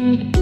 Mm-hmm.